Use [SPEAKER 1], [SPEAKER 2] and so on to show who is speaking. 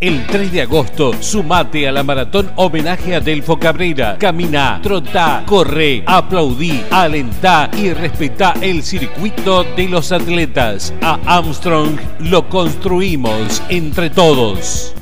[SPEAKER 1] El 3 de agosto, sumate a la maratón homenaje a Delfo Cabrera. Camina, trota, corre, aplaudí, alentá y respetá el circuito de los atletas. A Armstrong lo construimos entre todos.